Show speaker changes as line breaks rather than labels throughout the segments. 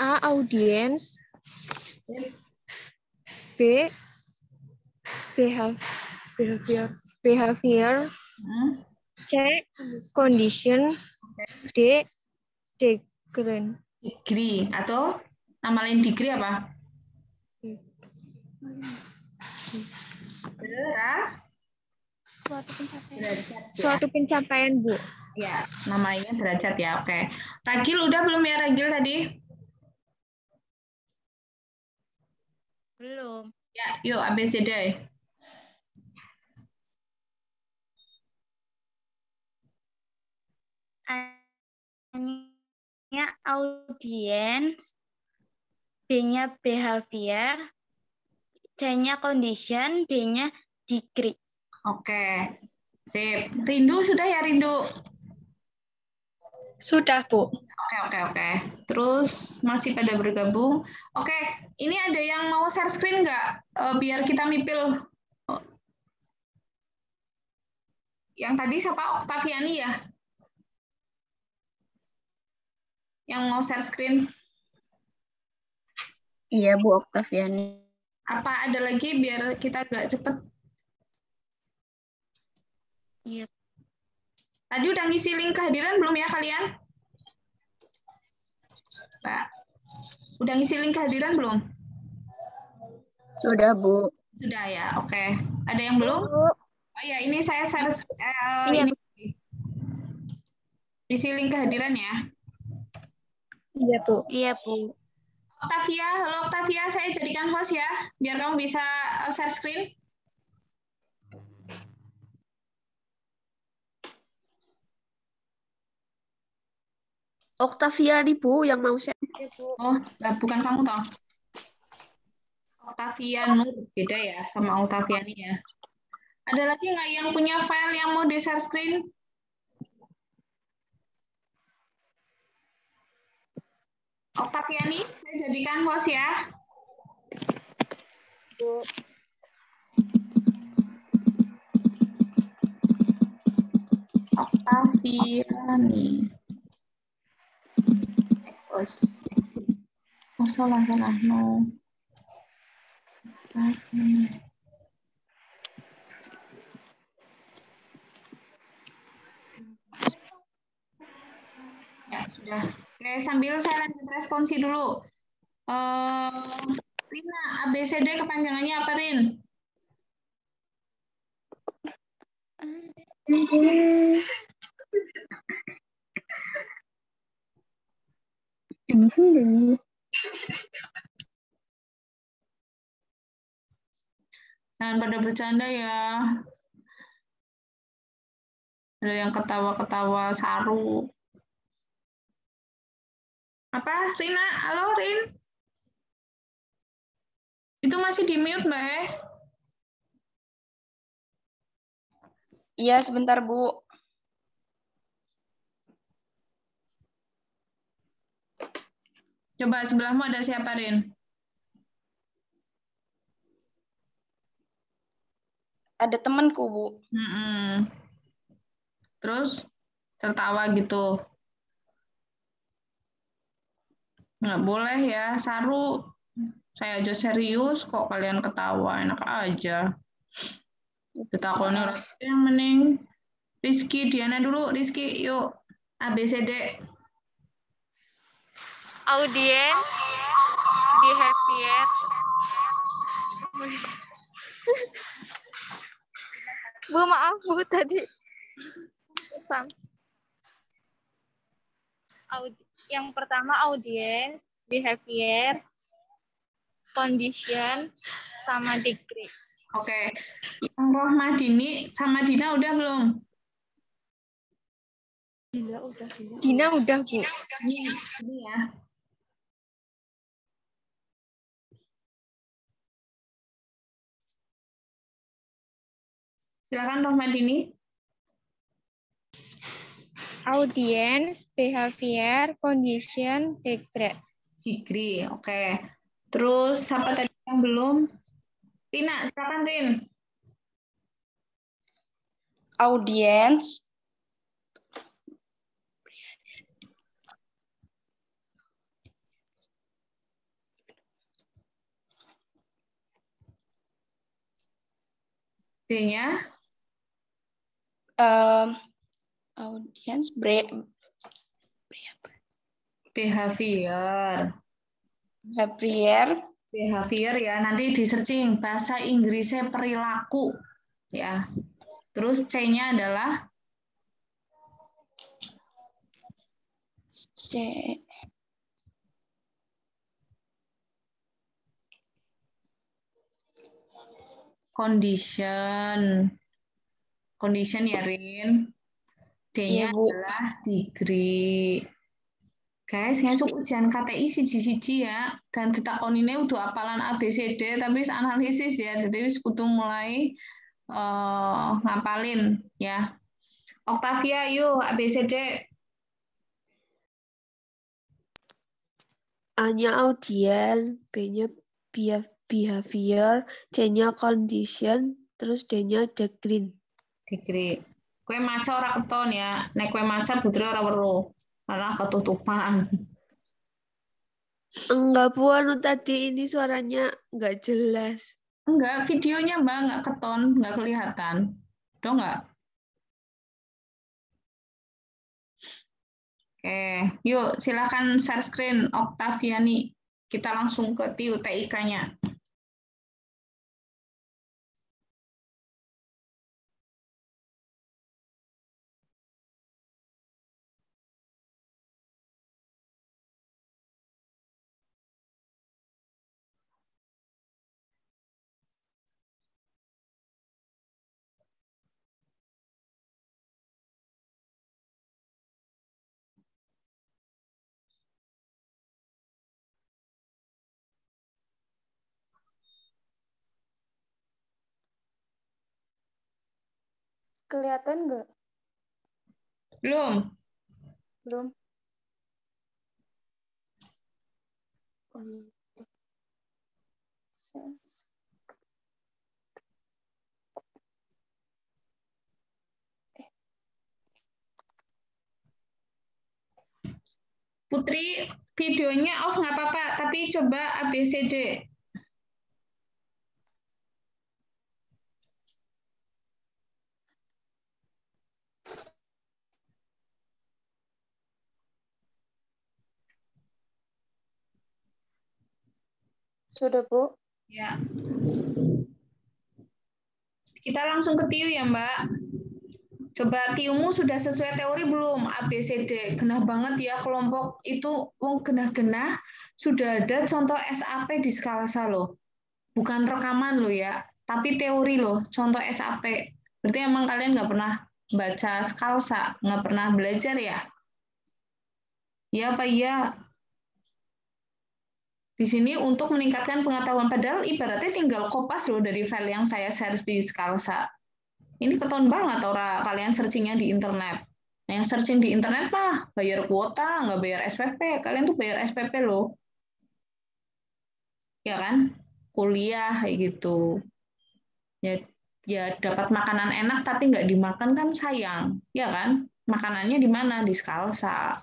A. Audience. B. Behavior. Behavior. Behavior.
Hmm.
C. Condition. D. Degree.
Degree atau nama lain degree apa?
Suatu pencapaian.
Derajat. ya.
Suatu pencapaian, Bu.
Ya, namanya derajat ya. Oke. Ragil udah belum ya Ragil tadi?
Belum.
Ya, yuk ABCD.
A-nya audience, B-nya behavior, C-nya condition, D-nya degree.
Oke. Sip. Rindu sudah ya Rindu?
Sudah, Bu.
Oke, oke, oke. Terus masih pada bergabung. Oke, ini ada yang mau share screen nggak? Eh, biar kita mipil. Oh. Yang tadi siapa? Oktaviani ya? Yang mau share screen?
Iya, Bu Oktaviani.
Apa ada lagi biar kita agak cepet?
Iya.
Tadi udah ngisi link kehadiran belum ya kalian? Pak, udah ngisi link kehadiran belum?
Sudah, Bu.
Sudah ya, oke. Ada yang belum? Oh ya, ini saya share eh,
Iya,
ini. Isi link kehadiran ya.
Iya, Bu.
Iya, Bu.
Octavia, halo Octavia, saya jadikan host ya, biar kamu bisa eh, share screen.
Octaviani, Bu, yang mau share.
Oh, lah, bukan kamu toh. Octavia Nur beda ya sama Octaviani ya. Ada lagi nggak yang punya file yang mau di share screen? Octaviani, saya jadikan host ya. Octaviani. Host. Oh, salah, salah. No. Ya, sudah. Oke, sambil saya lanjut responsi dulu. Eh, Rina, ABCD kepanjangannya apa, Rin?
Sendiri.
Jangan pada bercanda ya. Ada yang ketawa-ketawa saru. Apa, Rina? Halo, Rin? Itu masih di mute, Mbak. eh?
Iya, sebentar, Bu.
Coba sebelahmu ada siapa, Rin?
Ada temanku, Bu.
Mm-mm. Terus tertawa gitu. Nggak boleh ya, Saru. Saya aja serius kok kalian ketawa, enak aja. Ditakoni orang yang mending. Rizky, Diana dulu. Rizky, yuk. ABCD.
Audience, behavior, Bu, maaf Bu tadi. Sam. Yang pertama audience, behavior, condition, sama degree.
Oke. Yang Rohmadini sama Dina udah belum?
Dina udah Bu.
Ini, ini ya. Silakan Rohman ini.
Audience, behavior, condition, degree.
Degree, oke. Okay. Terus siapa tadi yang belum? Tina, silakan Rin.
Audience,
Ya.
Um, audience break
behavior.
behavior
Behavior ya, nanti di searching bahasa Inggrisnya perilaku ya. Terus C-nya adalah
C
condition. Condition ya, Rin. D-nya
Iya,
adalah degree. Guys, ngesuk ujian KTI siji-siji ya. Dan ini udah apalan ABCD, tapi analisis ya. Jadi wis kudu mulai eh, ngapalin ya. Octavia, yuk ABCD.
A-nya audien, B-nya behavior, C-nya condition, terus D-nya degree.
Degree. Kue maca ora keton ya. Nek kue maca putri ora weruh. Karena ketutupan.
Enggak, Bu, anu tadi ini suaranya enggak jelas.
Enggak, videonya Mbak enggak keton, enggak kelihatan. Udah enggak? Oke, yuk silakan share screen Octaviani. Kita langsung ke TIU TIK-nya.
Kelihatan nggak
Belum?
belum Sense.
Putri, videonya off nggak apa-apa, tapi coba ABCD.
Sudah bu
Ya. Kita langsung ke TIU ya, Mbak. Coba TIUmu sudah sesuai teori belum? ABCD. Genah banget ya kelompok itu wong genah-genah sudah ada contoh SAP di Skalasa loh. Bukan rekaman loh ya, tapi teori loh, contoh SAP. Berarti emang kalian nggak pernah baca Skalsa, nggak pernah belajar ya? Ya apa iya? Di sini untuk meningkatkan pengetahuan, padahal ibaratnya tinggal kopas loh dari file yang saya share di Skalsa. Ini keton banget orang kalian searchingnya di internet. Nah, yang searching di internet mah bayar kuota, nggak bayar SPP. Kalian tuh bayar SPP loh. Ya kan? Kuliah kayak gitu. Ya, ya dapat makanan enak tapi nggak dimakan kan sayang. Ya kan? Makanannya di mana? Di Skalsa.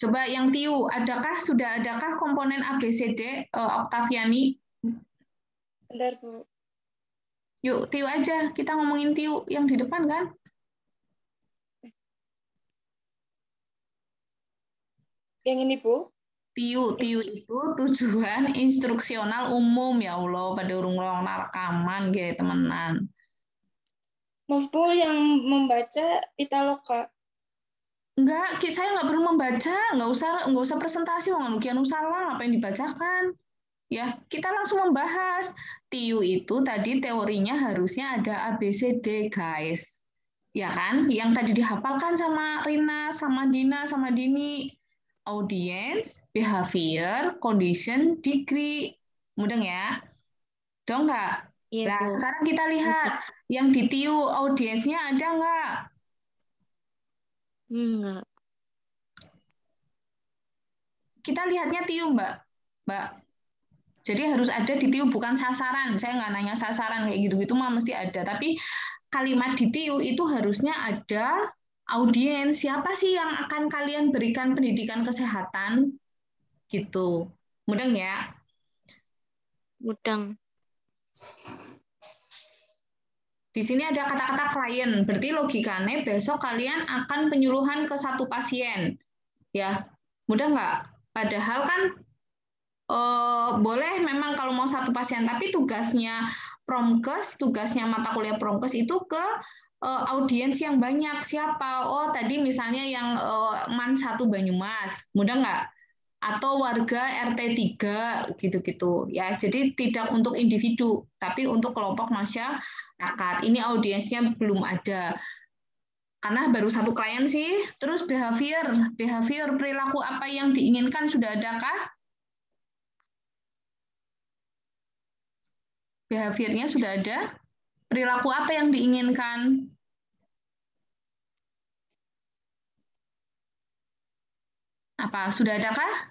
Coba yang TIU, adakah sudah adakah komponen ABCD uh, Octaviani?
bentar bu
Yuk, TIU aja. Kita ngomongin TIU yang di depan kan?
yang ini bu
TIU, TIU itu tujuan instruksional umum ya Allah pada urung long rekaman gitu temenan.
Maaf bu yang membaca Pitaloka
Enggak, saya nggak perlu membaca, nggak usah nggak usah presentasi, wong Nukian salah, apa yang dibacakan? Ya, kita langsung membahas. TIU itu tadi teorinya harusnya ada ABCD, guys. Ya kan? Yang tadi dihafalkan sama Rina, sama Dina, sama Dini. Audience, behavior, condition, degree. Mudeng ya? Dong nggak?
Iya,
Nah, sekarang kita lihat yang di TIU audiensnya ada nggak?
Enggak.
Kita lihatnya TIU, Mbak. Mbak. Jadi harus ada di TIU, bukan sasaran. Saya nggak nanya sasaran kayak gitu-gitu mah mesti ada. Tapi kalimat di TIU itu harusnya ada audiens. Siapa sih yang akan kalian berikan pendidikan kesehatan? Gitu. Mudeng ya?
Mudang.
Di sini ada kata-kata klien, berarti logikanya besok kalian akan penyuluhan ke satu pasien. Ya, mudah nggak? Padahal kan eh, boleh memang kalau mau satu pasien, tapi tugasnya promkes, tugasnya mata kuliah promkes itu ke eh, audiens yang banyak. Siapa? Oh, tadi misalnya yang eh, MAN satu Banyumas, mudah nggak? Atau warga RT 3 gitu-gitu ya. Jadi tidak untuk individu, tapi untuk kelompok masyarakat. Ini audiensnya belum ada. Karena baru satu klien sih. Terus behavior, behavior perilaku apa yang diinginkan sudah adakah? Behaviornya sudah ada? Perilaku apa yang diinginkan? Apa sudah adakah?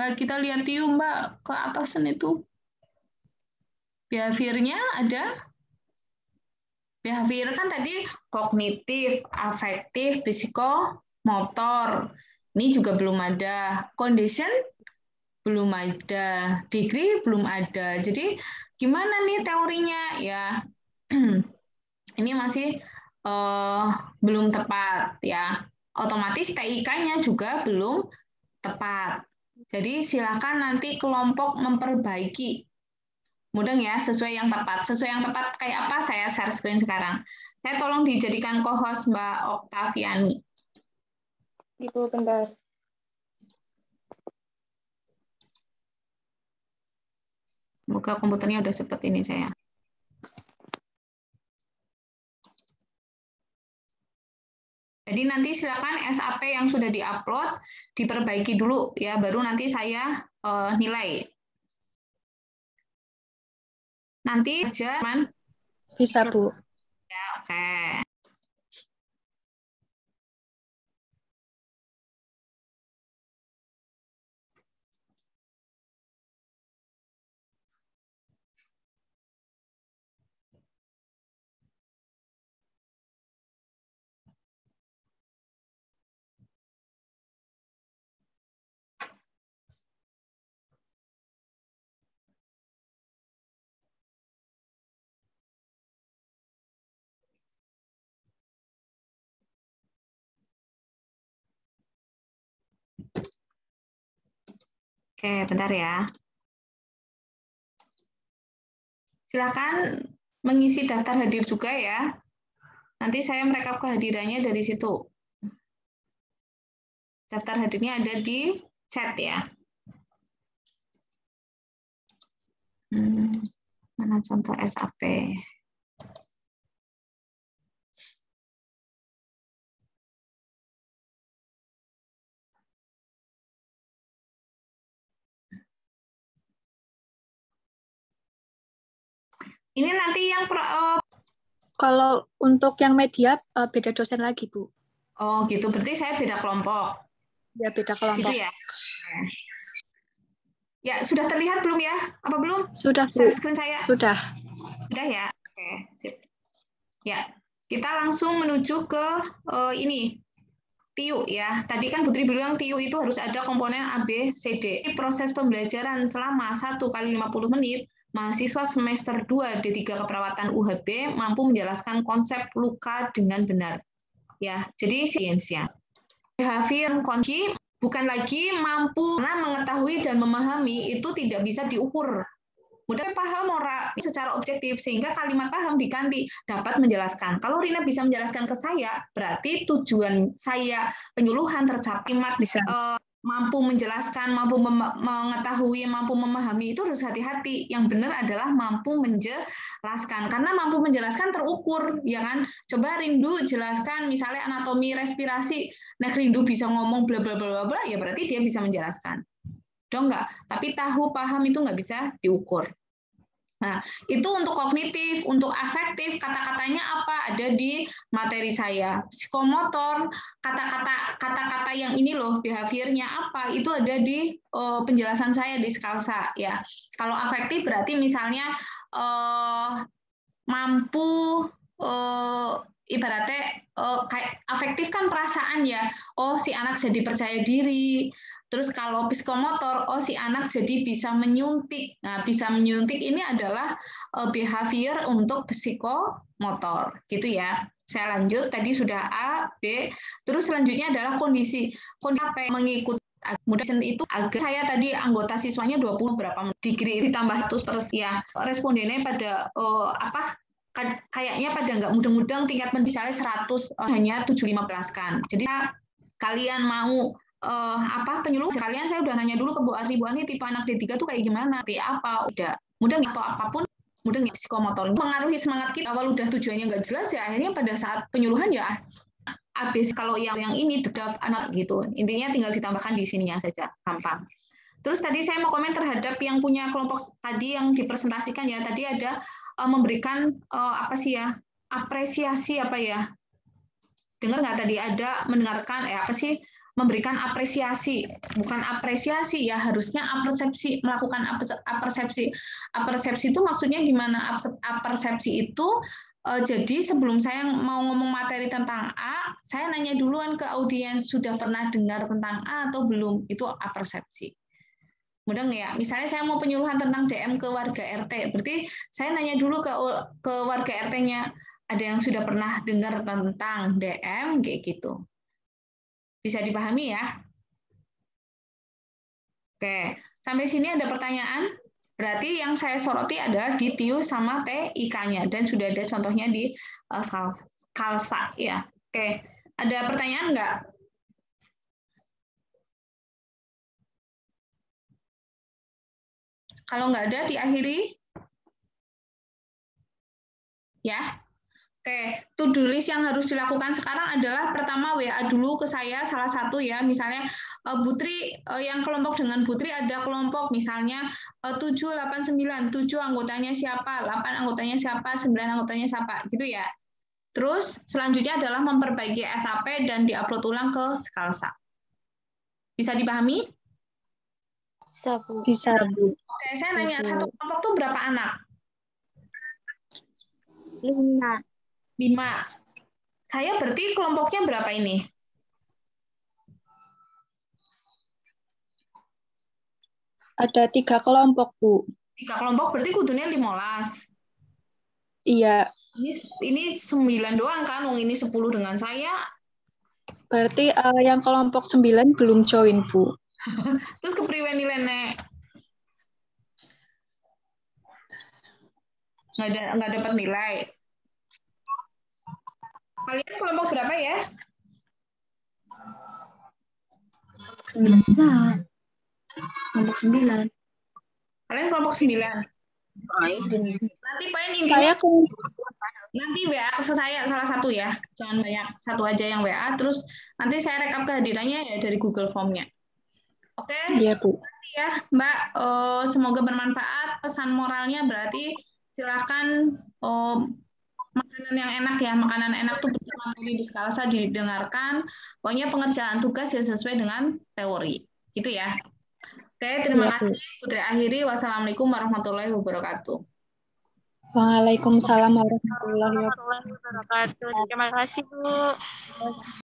Mbak kita lihat yuk Mbak ke atasan itu. Behaviornya ada? Behavior kan tadi kognitif, afektif, psikomotor. Ini juga belum ada. Condition belum ada. Degree belum ada. Jadi gimana nih teorinya ya? Ini masih uh, belum tepat ya. Otomatis TIK-nya juga belum tepat. Jadi silakan nanti kelompok memperbaiki. Mudeng ya, sesuai yang tepat. Sesuai yang tepat kayak apa? Saya share screen sekarang. Saya tolong dijadikan co-host Mbak Oktaviani.
Ibu bentar.
Semoga komputernya udah cepet ini saya. Jadi nanti silakan SAP yang sudah diupload diperbaiki dulu ya, baru nanti saya uh, nilai. Nanti aja
Bisa, Bu.
Ya, oke. Okay. Oke, bentar ya. Silakan mengisi daftar hadir juga ya. Nanti saya merekap kehadirannya dari situ. Daftar hadirnya ada di chat ya. Hmm, mana contoh SAP? Ini nanti yang pro, uh,
kalau untuk yang media uh, beda dosen lagi, Bu.
Oh, gitu. Berarti saya beda kelompok.
Ya, beda kelompok.
Gitu ya. Ya, sudah terlihat belum ya? Apa belum?
Sudah, Bu.
Screen saya.
Sudah.
Sudah ya. Oke, sip. Ya, kita langsung menuju ke uh, ini. TIU ya. Tadi kan Putri bilang TIU itu harus ada komponen A, B, C, D. Proses pembelajaran selama 1 kali 50 menit mahasiswa semester 2 D3 Keperawatan UHB mampu menjelaskan konsep luka dengan benar. Ya, jadi sains Behavior kunci bukan lagi mampu karena mengetahui dan memahami itu tidak bisa diukur. Mudah paham ora secara objektif sehingga kalimat paham diganti dapat menjelaskan. Kalau Rina bisa menjelaskan ke saya, berarti tujuan saya penyuluhan tercapai. Bisa. Uh, mampu menjelaskan, mampu mengetahui, mampu memahami itu harus hati-hati. Yang benar adalah mampu menjelaskan. Karena mampu menjelaskan terukur, ya kan? Coba Rindu jelaskan misalnya anatomi respirasi. Nah, Rindu bisa ngomong bla bla bla bla, ya berarti dia bisa menjelaskan. Dong enggak? Tapi tahu paham itu nggak bisa diukur. Nah, itu untuk kognitif, untuk afektif, kata-katanya apa ada di materi saya. Psikomotor, kata-kata kata-kata yang ini loh, behaviornya apa, itu ada di uh, penjelasan saya di Skalsa ya. Kalau afektif berarti misalnya uh, mampu uh, ibaratnya uh, kayak afektif kan perasaan ya. Oh, si anak jadi percaya diri, Terus kalau psikomotor, oh si anak jadi bisa menyuntik. Nah, bisa menyuntik ini adalah uh, behavior untuk psikomotor, gitu ya. Saya lanjut, tadi sudah A, B, terus selanjutnya adalah kondisi. Kondisi apa mengikuti mudah itu agak saya tadi anggota siswanya 20 berapa degree ditambah 100 persen ya respondennya pada uh, apa kayaknya pada nggak mudah-mudah tingkat misalnya 100 uh, hanya 715 kan. Jadi kalian mau uh, apa penyuluh sekalian saya udah nanya dulu ke Bu Ari Bu Ari tipe anak D3 tuh kayak gimana? Tipe apa? Udah mudah atau apa pun mudah nggak psikomotor. Mengaruhi semangat kita. Awal udah tujuannya nggak jelas ya akhirnya pada saat penyuluhan ya habis kalau yang yang ini tetap anak gitu. Intinya tinggal ditambahkan di sininya saja gampang. Terus tadi saya mau komen terhadap yang punya kelompok tadi yang dipresentasikan ya tadi ada memberikan uh, apa sih ya apresiasi apa ya? Dengar nggak tadi ada mendengarkan eh apa sih? Memberikan apresiasi. Bukan apresiasi ya harusnya apersepsi melakukan apersepsi. Apersepsi itu maksudnya gimana? Apersepsi itu uh, jadi sebelum saya mau ngomong materi tentang A saya nanya duluan ke audiens sudah pernah dengar tentang A atau belum? Itu apersepsi mudah nggak ya misalnya saya mau penyuluhan tentang DM ke warga RT berarti saya nanya dulu ke ke warga RT-nya ada yang sudah pernah dengar tentang DM kayak gitu bisa dipahami ya? Oke, sampai sini ada pertanyaan? Berarti yang saya soroti adalah di TIU sama TIK-nya dan sudah ada contohnya di uh, Kalsa ya. Oke, ada pertanyaan nggak? Kalau nggak ada, diakhiri. Ya. Oke, to-do list yang harus dilakukan sekarang adalah pertama WA dulu ke saya salah satu ya, misalnya Putri eh, yang kelompok dengan Putri ada kelompok misalnya 789, eh, 7 anggotanya siapa, 8 anggotanya siapa, 9 anggotanya siapa, gitu ya. Terus selanjutnya adalah memperbaiki SAP dan diupload ulang ke Skalsa. Bisa dipahami?
Bisa, Bu.
Bisa, Bu.
Oke, saya nanya, satu kelompok tuh berapa anak?
Lima.
Lima. Saya berarti kelompoknya berapa ini?
Ada tiga kelompok, Bu.
Tiga kelompok berarti kudunya limolas.
Iya.
Ini ini sembilan doang kan, wong ini sepuluh dengan saya.
Berarti uh, yang kelompok sembilan belum join, Bu.
Terus kepriwe nilainya? Nggak ada nggak dapat nilai. Kalian kelompok berapa ya?
Sembilan. Kelompok sembilan.
Kalian kelompok sembilan. Nanti poin intinya.
Saya
Nanti WA ke saya salah satu ya. Jangan banyak, satu aja yang WA. Terus nanti saya rekap kehadirannya ya dari Google Form-nya. Oke?
Iya, Bu.
ya Mbak. Uh, semoga bermanfaat. Pesan moralnya berarti silakan uh, makanan yang enak ya makanan enak tuh materi di skalasa didengarkan pokoknya pengerjaan tugas ya sesuai dengan teori gitu ya oke terima ya, kasih Putri akhiri wassalamualaikum warahmatullahi wabarakatuh
Waalaikumsalam warahmatullahi wabarakatuh.
Terima kasih Bu.